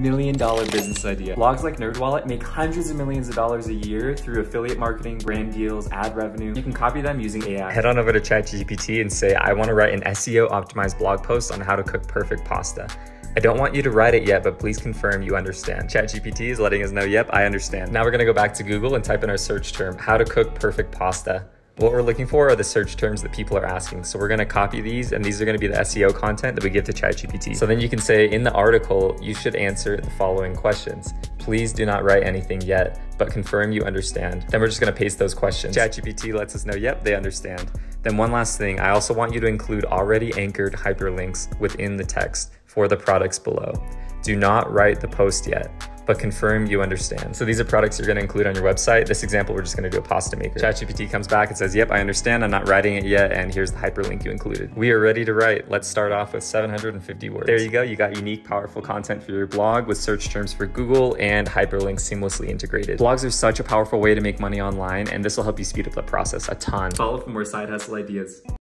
million dollar business idea. Blogs like NerdWallet make hundreds of millions of dollars a year through affiliate marketing, brand deals, ad revenue. You can copy them using AI. Head on over to ChatGPT and say, I want to write an SEO optimized blog post on how to cook perfect pasta. I don't want you to write it yet, but please confirm you understand. ChatGPT is letting us know, yep, I understand. Now we're gonna go back to Google and type in our search term, how to cook perfect pasta. What we're looking for are the search terms that people are asking. So we're gonna copy these and these are gonna be the SEO content that we give to ChatGPT. So then you can say in the article, you should answer the following questions. Please do not write anything yet, but confirm you understand. Then we're just gonna paste those questions. ChatGPT lets us know, yep, they understand. Then one last thing, I also want you to include already anchored hyperlinks within the text for the products below. Do not write the post yet but confirm you understand. So these are products you're gonna include on your website. This example, we're just gonna do a pasta maker. ChatGPT comes back and says, yep, I understand, I'm not writing it yet, and here's the hyperlink you included. We are ready to write. Let's start off with 750 words. There you go, you got unique, powerful content for your blog with search terms for Google and hyperlinks seamlessly integrated. Blogs are such a powerful way to make money online, and this will help you speed up the process a ton. Follow for more side hustle ideas.